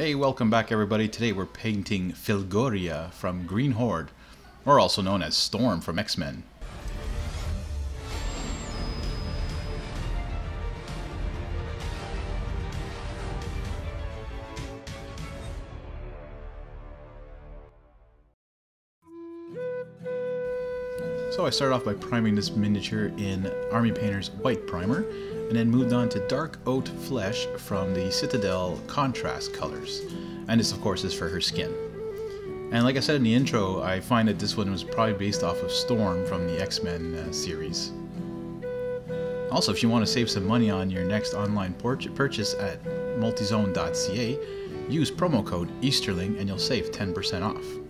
Hey, welcome back everybody. Today we're painting Fylguria from Green Horde, or also known as Storm from X-Men. So I started off by priming this miniature in Army Painter's white primer, and then moved on to Darkoath Flesh from the Citadel Contrast colors. And this of course is for her skin. And like I said in the intro, I find that this one was probably based off of Storm from the X-Men uh, series. Also, if you want to save some money on your next online purchase at multizone.ca, use promo code Easterling and you'll save 10% off.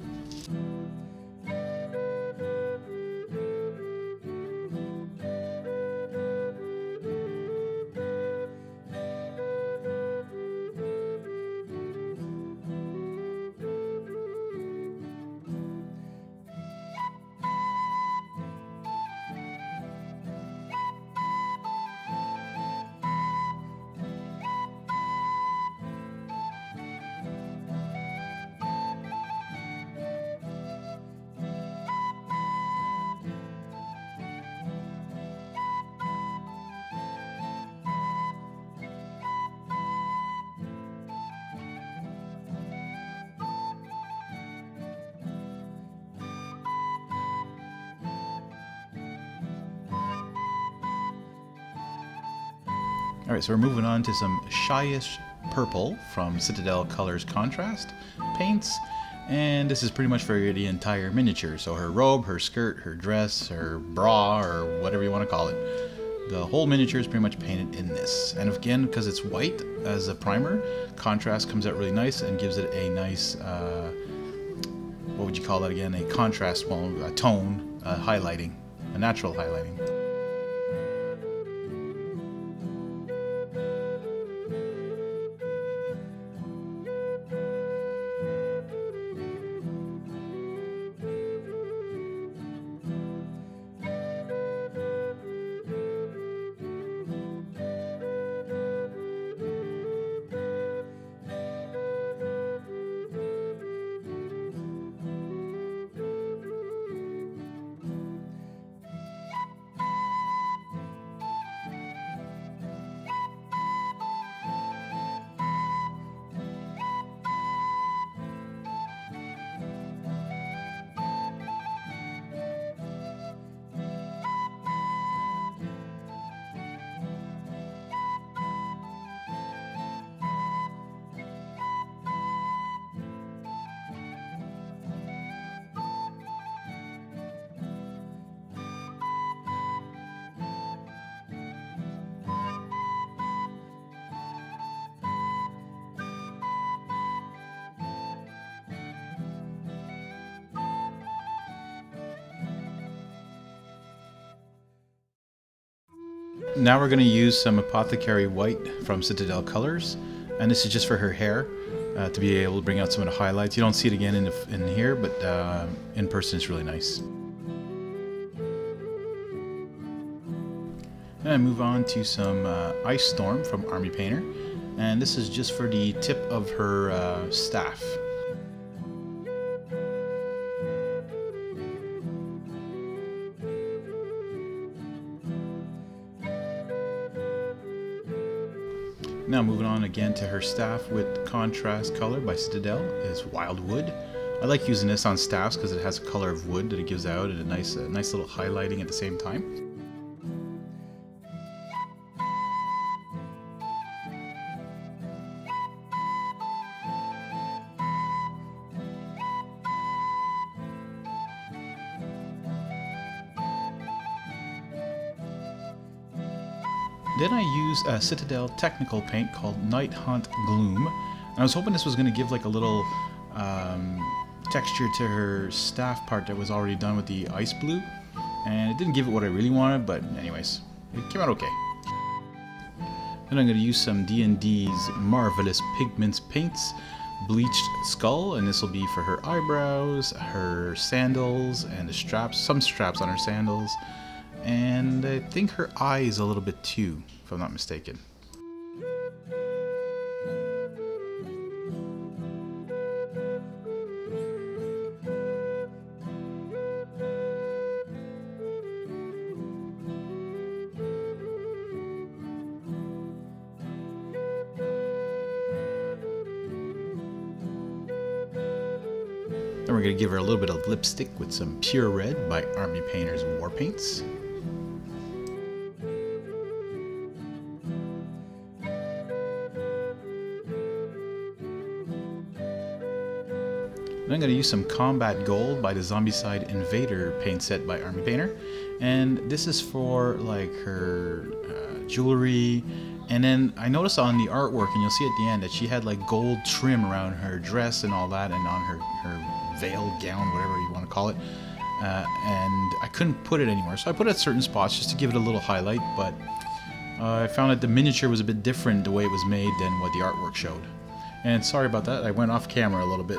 Alright, so we're moving on to some Shyish Purple from Citadel Colors Contrast paints. And this is pretty much for the entire miniature. So her robe, her skirt, her dress, her bra, or whatever you want to call it. The whole miniature is pretty much painted in this. And again, because it's white as a primer, contrast comes out really nice and gives it a nice, uh, what would you call that again? A contrast, well, a tone, a highlighting, a natural highlighting. Now we're going to use some Apothecary White from Citadel Colors, and this is just for her hair uh, to be able to bring out some of the highlights. You don't see it again in, the, in here, but uh, in person it's really nice. And I move on to some uh, Ice Storm from Army Painter, and this is just for the tip of her uh, staff. Now moving on again to her staff with contrast color by Citadel is Wildwood. I like using this on staffs because it has a color of wood that it gives out and a nice, a nice little highlighting at the same time. Then I used a Citadel technical paint called Nighthaunt Gloom. And I was hoping this was going to give like a little um, texture to her staff part that was already done with the ice blue. And it didn't give it what I really wanted, but anyways, it came out okay. Then I'm going to use some D&D's Marvelous Pigments paints, Bleached Skull, and this will be for her eyebrows, her sandals, and the straps, some straps on her sandals, and I think her eye is a little bit too, if I'm not mistaken. Then we're going to give her a little bit of lipstick with some Pure Red by Army Painters War Paints. Then I'm going to use some Combat Gold by the Zombicide Invader paint set by Army Painter. And this is for like her uh, jewelry. And then I noticed on the artwork, and you'll see at the end, that she had like gold trim around her dress and all that, and on her, her veil, gown, whatever you want to call it. Uh, and I couldn't put it anywhere. So I put it at certain spots just to give it a little highlight, but uh, I found that the miniature was a bit different the way it was made than what the artwork showed. And sorry about that, I went off camera a little bit.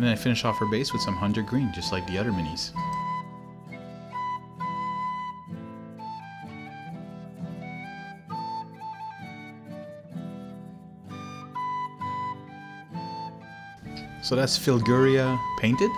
And then I finish off her base with some Hunter Green, just like the other minis. So that's Fylguria painted.